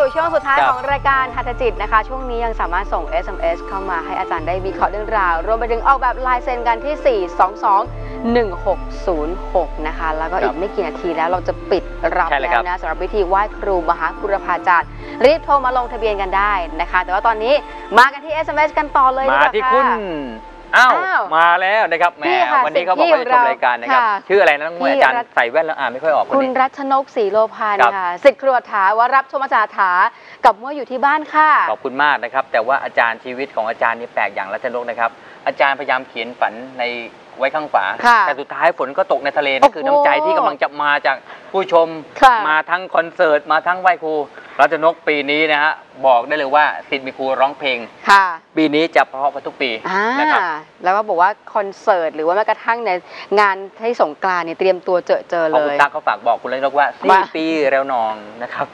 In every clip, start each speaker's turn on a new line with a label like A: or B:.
A: สู่ช่วงสุดท้าย
B: ครับ
A: ของรายการหัตถจิตนะคะ ช่วงนี้ยังสามารถส่ง SMS เข้ามาให้อาจารย์ได้วิเคราะห์เรื่องราว รวมไปถึงออกแบบลายเซ็นกันที่ 422 1606 นะคะ แล้วก็อี
B: ครั
A: ก
B: บ
A: ไม่กี่นาทีแล้วเราจะปิดรับ
B: ใช่เลย
A: แล้
B: ครั
A: ว
B: บ
A: นะสำหรับพิธีไหว้ครูมหากุรพาจารย์ รีบโทรมาลงทะเบียนกันได้นะคะ แต่ว่าตอนนี้มากันที่ SMS กันต่อเลยดี
B: มาก
A: ว่า
B: ที่
A: ค่ะ
B: คุณ อ้าว
A: อ้าว
B: มาแล้วนะครับแหม
A: พี่ค่ะ
B: วันนี้เขาบอก
A: สิทธิ์
B: ว่าจะชมรายการนะครับ
A: ค่ะ
B: ชื่ออะไรนะน้องมวย
A: พี่
B: อาจารย์
A: รัต
B: ใส่แว่นแล้วอ่านไม่ค่อยออกคน
A: คุณ
B: นี้
A: รัชนกศรีโลพันธ์
B: ครับ
A: ค่ะสิทธิ์ครัวถาว่ารับชมอาจารย์ถากับมั่วอยู่ที่บ้านค่ะ
B: ขอบคุณมากนะครับ แต่ว่าอาจารย์ชีวิตของอาจารย์นี่แปลกอย่างรัชนกนะครับ อาจารย์พยายามเขียนฝันในไว้ข้างฝา
A: ค่ะ
B: แต่สุดท้ายฝนก็ตกในทะเลนั่นคือ
A: โอ้โห
B: น้ำใจที่กำลังจะมาจากผู้ชม
A: ค่ะ
B: มาทั้งคอนเสิร์ตมาทั้งไหว้ครูรัชนกปีนี้นะฮะ บอกได้เลยว่าสิทธิ์มีครูร้องเพลง
A: ค่ะ
B: ปีนี้จะเพราะกว่าทุกปี
A: อ่า
B: นะครับ
A: แล้วก็บอกว่าคอนเสิร์ตหรือว่าแม้กระทั่งในงานที่สงกรานต์เนี่ยเตรียมตัวเจอเจอ
B: เพราะ
A: เล
B: คุณ
A: ย
B: ตั๊กเขาฝากบอกคุณเลยนกว่าสี่
A: ว่า
B: ปีแล้วนองนะครับ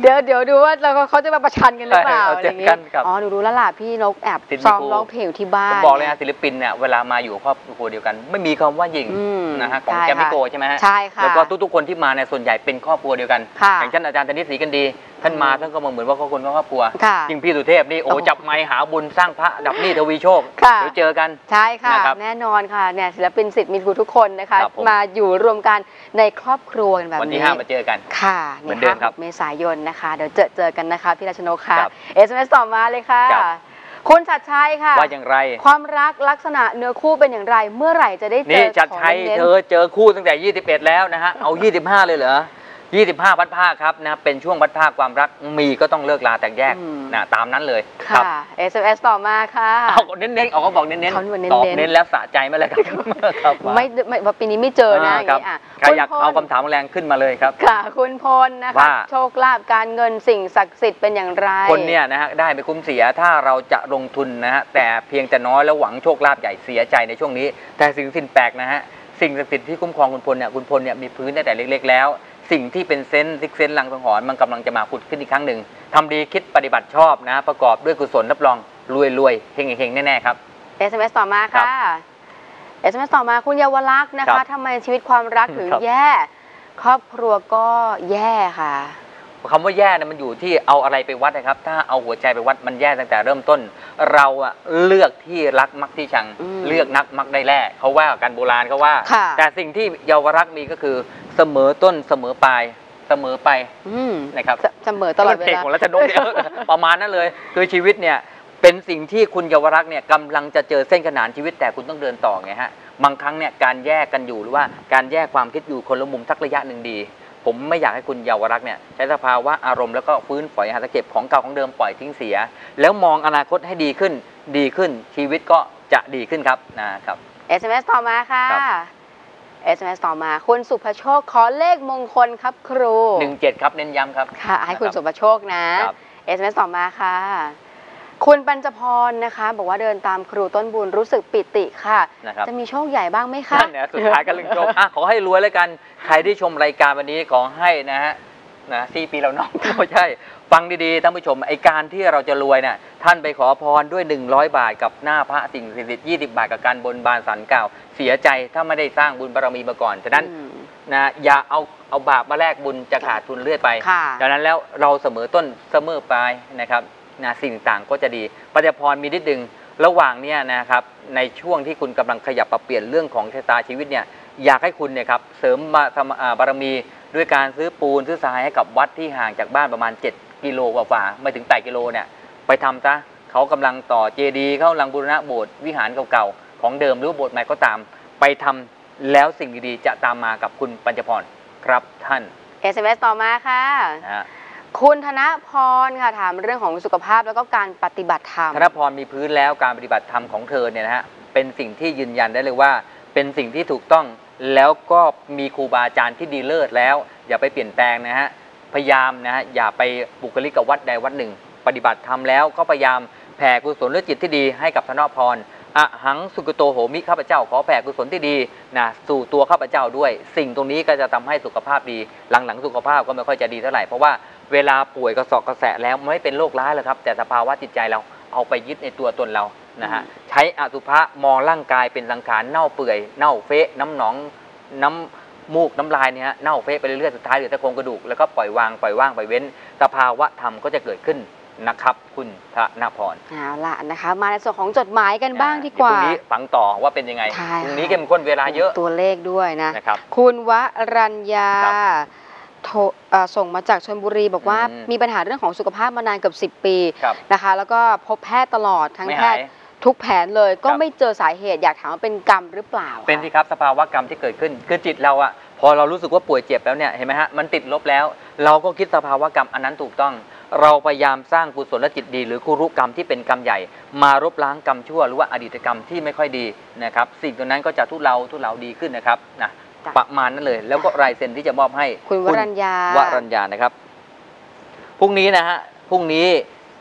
A: เดี๋ยวเดี๋ยวดูว่าเราเขาจะมาประชันกันหรือเปล่า
B: ใช่
A: อะไร
B: เอา
A: อย่างงี้
B: เจอกันครับ
A: อ๋อหนูรู้แล้วล่ะพี่นกแอบ
B: ติดมี
A: ซ้อม
B: ครู
A: ร้องเพลงอยู่ที่บ้า
B: ผ
A: น
B: มบอกเลยนะศิลปินเนี่ยเวลามาอยู่ครอบครัวเดียวกัน ไม่มีคำว่าหยิง
A: อืม
B: นะฮะของ
A: ใช่
B: แกมมิ
A: ค่ะ
B: โกใช่ไหมฮะ
A: ใช่ค่ะ
B: แล้วก็ทุกๆคนที่มาเนี่ยส่วนใหญ่เป็นครอบครัวเดียวกัน
A: ค่ะ
B: อย่างเช่นอาจารย์ธนิตศรีกันดี ท่านมาท่านก็มองเหมือนว่าเขาคนครอบครัว
A: ค่ะ
B: จริงพี่สุเทพนี่โอ้
A: โอ้โห
B: จับไม้หาบุญสร้างพระดับหนี่ทวีโชค
A: ค่ะ
B: เดี๋ยวเจอกัน
A: ใช่ค่ะ
B: นะครับ
A: แน่นอนค่ะเนี่ยศิลปินสิทธิ์มีครูทุกคนนะคะ
B: ครับผม
A: มาอยู่รวมกันในครอบครัวกันแบบ
B: วันที่
A: นี้
B: ห้ามาเจอกัน
A: ค่ะ
B: เหมือนเดิมครับ
A: ห้าหกเมษายนนะคะ เดี๋ยวเจอเจอกันนะคะพี่ราชนกค่ะ
B: ครับ
A: SMS ต่อมาเลยค่ะ
B: ครับ
A: คุณชัดชัยค่ะ
B: ว่าอย่างไร
A: ความรักลักษณะเนื้อคู่เป็นอย่างไร เมื่อไหร่จะได้เจ
B: นี่
A: อ
B: จัดชัย
A: ขอน้นๆ
B: เธอเจอคู่ตั้งแต่ 21 แล้วนะฮะ เอา 25 เลยเหรอ 25วัดผ้าครับนะเป็นช่วงวัดผ้าความรักมีก็ต้องเลิกลาแตกแยก
A: อืม
B: นะตามนั้นเลยค
A: ค่ะ
B: รับ
A: SMS ต่อมาค่ะ
B: เอาเน้นๆเอาก็บอกเน้น
A: เขาเน้นๆ
B: ๆตอบเน้นแล้วสะใจไหมล่ะครับครับ
A: ไม่ไม่ว่าปีนี้ไม่เจอนะอย่าง
B: ครับ
A: นี้อะ
B: ใครอยาก
A: คุณพล
B: เอาคำถามแรงขึ้นมาเลยครับ
A: ค่ะ คุณพลนะคะ
B: ว่า
A: โชคลาภการเงินสิ่งศักดิ์สิทธิ์เป็นอย่างไร
B: คนเนี่ยนะฮะได้ไม่คุ้มเสียถ้าเราจะลงทุนนะฮะแต่เพียงแต่น้อยแล้วหวังโชคลาภใหญ่เสียใจในช่วงนี้ แต่สิ่งสิ่งแปลกนะฮะสิ่งศักดิ์สิทธิ์ที่คุ้มครองคุณพลเนี่ยคุณพลเนี่ยมีพื้นตั้งแต่เล็ก ๆ แล้ว สิ่งที่เป็น sense sixth sense ลางสังหรณ์มันกำลังจะมาผุดขึ้นอีกครั้งหนึ่งทำดีคิดปฏิบัติชอบนะ ประกอบด้วยกุศลรับรองรวยรวยๆเฮงเฮงๆแน่ๆครับ
A: SMS ต่อมาค่ะ SMS ต่อมาคุณเยาวลักษณ์นะ
B: ครั
A: คะ
B: บ
A: ทำไมชีวิตความรักถึง
B: ครับ
A: แย่ ครอบครัวก็แย่ค่ะ
B: คำว่าแย่เนี่ยมันอยู่ที่เอาอะไรไปวัดนะครับ ถ้าเอาหัวใจไปวัดมันแย่ตั้งแต่เริ่มต้น เราอะเลือกที่รักมักที่ชัง
A: อืม
B: เลือกนักมักได้แล่เขาว่ากันโบราณเขาว่า
A: ค่ะ
B: แต่สิ่งที่เยาวรักษณ์มีก็คือเสมอต้นเสมอปลายเสมอไป
A: อืม
B: นะครับ
A: เสเสมอตลอดเว
B: เพลง
A: ลา
B: ของรัชนกเนี่ยประมาณนั้นเลย คือชีวิตเนี่ยเป็นสิ่งที่คุณเยาวรักษณ์เนี่ยกำลังจะเจอเส้นขนานชีวิตแต่คุณต้องเดินต่อไงฮะบางครั้งเนี่ยการแยกกันอยู่หรือว่าการแยกความคิดอยู่คนละมุมสักระยะหนึ่งดี ผมไม่อยากให้คุณเยาวรักษณ์เนี่ยใช้สภาวะอารมณ์แล้วก็ฟื้นฝอยหาตะเก็บของเก่าของเดิมปล่อยทิ้งเสีย แล้วมองอนาคตให้ดีขึ้น ดีขึ้นชีวิตก็จะดีขึ้นครับนะครับ
A: SMS ต่อมาค่ะ
B: ครับ
A: SMS ต่อมา คุณสุภโชคขอเลขมงคลครับครู
B: หนึ่งเจ็ดครับเน้นย้ำครับ
A: ค่ะ ให้คุณ
B: นะครับ
A: สุภโชคนะ
B: ครับ
A: SMS ต่อมาค่ะ คุณปัญจพรนะคะ บอกว่าเดินตามครูต้นบุญรู้สึกปิติค่ะ
B: นะครับ
A: จะมีโชคใหญ่บ้างไหมคะ
B: นั่นเนี่ยสุดท้ายกันเรื่องโชคอะขอให้รวยแล้วกัน ใครที่ชมรายการวันนี้ขอให้นะฮะนะสี่ปีเราน้อง ไม่ใช่ ฟังดีๆท่านผู้ชมไอการที่เราจะรวยเนี่ยท่านไปขอพรด้วย 100 บาทกับหน้าพระสิ่งศักดิ์สิทธิ์20 บาทกับการบนบานสันกล่าวเสียใจถ้าไม่ได้สร้างบุญบารมีมาก่อนฉะนั้น
A: อืม
B: นะอย่าเอาเอาบาปมาแลกบุญจะขาดทุนเรื่อยไป
A: ค่ะ
B: ดังนั้นแล้วเราเสมอต้นเสมอปลายนะครับ นะสิ่งต่างก็จะดีปัญญาพรมีนิดนึงระหว่างเนี้ยนะครับในช่วงที่คุณกำลังขยับปรับเปลี่ยนเรื่องของชะตาชีวิตเนี่ยอยากให้คุณเนี่ยครับเสริมบาธรรมอ่าบารมีด้วยการซื้อปูนซื้อทรายให้กับวัดที่ห่างจากบ้านประมาณ 7 กิโลกว่าๆไม่ถึง 8 กิโลเนี่ยไปทำซะเขากำลังต่อเจดีย์เขากำลังบูรณะโบสถ์วิหารเก่าๆของเดิมหรือว่าโบสถ์ใหม่ก็ตาม ไปทำแล้วสิ่งดีๆจะตามมากับคุณปัญจพรครับท่าน
A: SMS ต่อมาค่ะ
B: นะฮะ
A: คุณธนพรค่ะถามเรื่องของสุขภาพแล้วก็การปฏิบัติธรรม
B: ธนพรมีพื้นแล้วการปฏิบัติธรรมของเธอเนี่ยนะฮะเป็นสิ่งที่ยืนยันได้เลยว่า เป็นสิ่งที่ถูกต้องแล้วก็มีครูบาอาจารย์ที่ดีเลิศแล้ว อย่าไปเปลี่ยนแปลงนะฮะพยายามนะฮะอย่าไปบุคลิกกับวัดใดวัดหนึ่ง ปฏิบัติธรรมแล้วก็พยายามแผ่กุศลและจิตที่ดีให้กับธนพรอะหังสุกโตโหมิข้าพเจ้าขอแผ่กุศลที่ดีนะสู่ตัวข้าพเจ้าด้วย สิ่งตรงนี้ก็จะทำให้สุขภาพดีหลังๆสุขภาพก็ไม่ค่อยจะดีเท่าไหร่เพราะว่า เวลาป่วยกระสอบกระแสะแล้วไม่เป็นโรคร้ายหรอกครับ แต่สภาวะจิตใจเราเอาไปยึดในตัวตนเรานะฮะใช้อสุภะมองร่างกายเป็นสังขารเน่าเปื่อย เน่าเฟะน้ำหนองน้ำมูกน้ำลายเนี่ยฮะเน่าเฟะไปเรื่อยๆสุดท้ายเหลือแต่โครงกระดูกแล้วก็ปล่อยวางปล่อยว่างปล่อยเว้น สภาวะธรรมก็จะเกิดขึ้นนะครับคุณธนพร
A: เอาล่ะนะคะ มาในส่วนของจดหมายกันบ้างดีกว่า
B: เยวพรุ่งนี้ฟังต่อว่าเป็นยังไง
A: ใช่
B: พรุ่งนี้เข้มข้นเวลาเยอะ
A: ตัวเลขด้วยนะ
B: นะครับ
A: คุณวรัญญา
B: ครับ
A: โทรเอ่อส่งมาจากชลบุรีบอกว่า
B: อืม
A: มีปัญหาเรื่องของสุขภาพมานานเกือบ10 ปี
B: ครับ
A: นะคะ แล้วก็พบแพทย์ตลอดทั้ง
B: ไม่
A: แพ
B: หา
A: ท
B: ย
A: ย์ทุกแผนเลยก็
B: ครับ
A: ไม่เจอสาเหตุอยากถามว่าเป็นกรรมหรือเปล่า
B: เป็นสิครับสภาวะกรรมที่เกิดขึ้น คือจิตเราอะพอเรารู้สึกว่าป่วยเจ็บแล้วเนี่ยเห็นไหมฮะมันติดลบแล้ว เราก็คิดสภาวะกรรมอันนั้นถูกต้อง เราพยายามสร้างกุศลจิตดี หรือกุรุกรรมที่เป็นกรรมใหญ่ มารบล้างกรรมชั่วหรือว่าอดีตกรรมที่ไม่ค่อยดีนะครับสิ่งตรงนั้นก็จะทุเลาทุเลาดีขึ้นนะครับนะ
A: จ้ะ
B: ประมาณนั้นเลย แล้วก็ลายเซ็นที่จะมอบให้
A: คุณวรัญญา
B: วรัญญานะครับพรุ่งนี้นะฮะพรุ่งนี้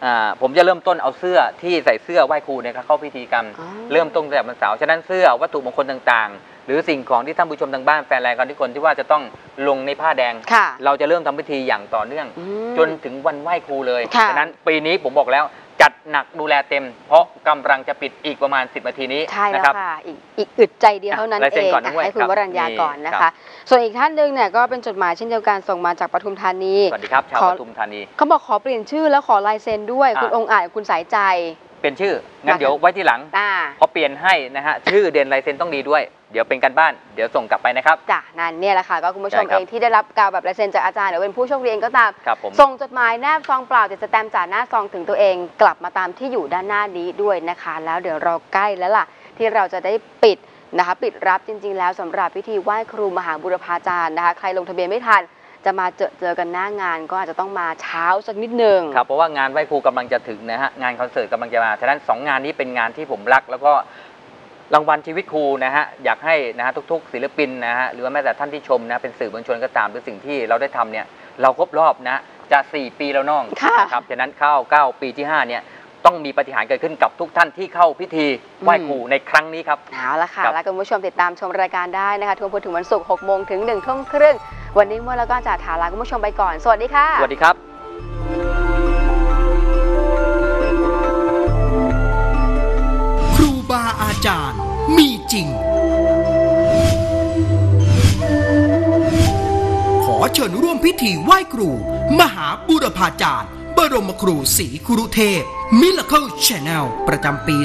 B: อ่าผมจะเริ่มต้นเอาเสื้อที่ใส่เสื้อไหว้ครูเนี่ยเข้าพิธีกรรม
A: อ๋อ
B: เริ่มต้นตั้งแต่วันเสาร์ฉะนั้นเสื้อวัตถุมงคลต่างๆ หรือสิ่งของที่ท่านผู้ชมทางบ้านแฟนรายการทุกคนที่ว่าจะต้องลงในผ้าแดง
A: ค่ะ
B: เราจะเริ่มทำพิธีอย่างต่อเนื่อง
A: อืม
B: จนถึงวันไหว้ครูเลย
A: ค่ะ
B: ฉะนั้นปีนี้ผมบอกแล้ว จัดหนักดูแลเต็ม เพราะกำลังจะปิดอีกประมาณ 10นาทีนี้
A: ใช่แล้
B: นะ
A: ว
B: ครับ
A: ค่ะอีกอีกอึดใจเดียวเท่านั้น
B: ลายเซ็
A: เอนง
B: ก่อนด้วย
A: อะให้คุณ
B: ครับ
A: วรัญญา
B: นี่
A: ก่อนนะ
B: ครั
A: คะ
B: บ
A: ส่วนอีกท่านหนึ่งเนี่ยก็เป็นจดหมายเช่นเดียวกันส่งมาจากปทุมธานี
B: สวัสดีครับ ชาว
A: ขอ
B: ปทุมธานี
A: เขาบอกขอเปลี่ยนชื่อแล้วขอลายเซ็นด้วย
B: อะ
A: คุณองค์อาจกับคุณสายใจ
B: เป็นชื่อ งั้นเดี๋ยวไว้ที่หลัง
A: อ่า
B: พอเปลี่ยนให้นะฮะ ชื่อเด่นลายเซ็นต้องดีด้วย เดี๋ยวเป็นการบ้าน เดี๋ยวส่งกลับไปนะครับ
A: จ้ะนั่นเนี่ยแหละค่ะ ก็คุณผู้ชม
B: ใช่ครับ
A: เองที่ได้รับกาวแบบลายเซ็นจากอาจารย์หรือเป็นผู้โชคดีเองก็ตาม
B: ครับผม
A: ส่งจดหมายแนบซองเปล่าติดสแตมป์จากหน้าซองถึงตัวเองกลับมาตามที่อยู่ด้านหน้านี้ด้วยนะคะ แล้วเดี๋ยวเราใกล้แล้วล่ะ ที่เราจะได้ปิดนะคะ ปิดรับจริง ๆ แล้วสำหรับพิธีไหว้ครูมหาบุรพาจารย์นะคะ ใครลงทะเบียนไม่ทัน จะมาเจอเจอกันหน้างานก็อาจจะต้องมาเช้าสักนิดหนึ่ง
B: ครับเพราะว่างานไหว้ครูกำลังจะถึงนะฮะงานคอนเสิร์ตกำลังจะมาฉะนั้นสองงานนี้เป็นงานที่ผมรัก แล้วก็รางวัลชีวิตครูนะฮะอยากให้นะฮะทุกๆ ศิลปินนะฮะหรือว่าแม้แต่ท่านที่ชมนะเป็นสื่อมวลชนก็ตามหรือสิ่งที่เราได้ทำเนี่ยเราครบรอบนะจะ 4 ปีแล้วน้อง
A: ค่ะ
B: นะครับฉะนั้นเข้า9ปีที่5เนี่ยต้องมีปฏิหารย์เกิดขึ้นกับทุกท่านที่เข้าพิธีไหว้ครูในครั้งนี้ครับ
A: เอาละค่ะ
B: ครับ
A: แล้วคุณผู้ชมติดตามชมรายการได้นะคะทุกวันพุธถึงวันศุกร์6โมงถึง1ทุ่มครึ่ง วันนี้เมื่อแล้วก็จะถาลาคุณผู้ชมไปก่อน สวัสดีค่ะ
B: สวัสดีครับ
C: ครูบาอาจารย์มีจริง ขอเชิญร่วมพิธีไหว้ครู มหาบุรพาจารย์ บรมครูศรีครุเทพ Miracle Channel ประจำปี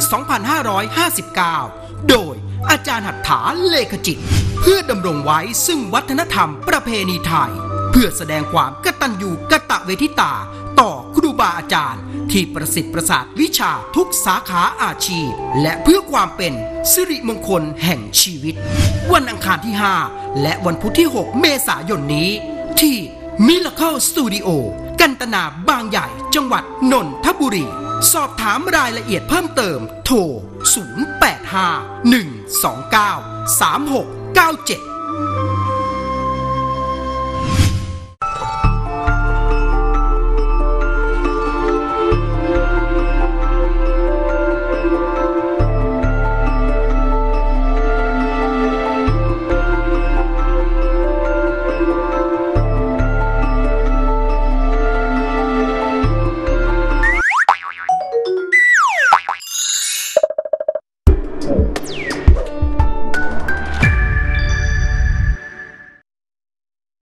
C: 2559 โดยอาจารย์หัตถาเลขจิต เพื่อดำรงไว้ซึ่งวัฒนธรรมประเพณีไทย เพื่อแสดงความกตัญญูกะตะเวทิตา ต่อครูบาอาจารย์ ที่ประสิทธิ์ประสาทวิชาทุกสาขาอาชีพ และเพื่อความเป็นสิริมงคลแห่งชีวิต วันอังคารที่ 5 และวันพุธที่ 6 เมษายนนี้ ที่ Miracle Studio กันตนาบางใหญ่จังหวัดนนทบุรี สอบถามรายละเอียดเพิ่มเติม โทร 085 129 3697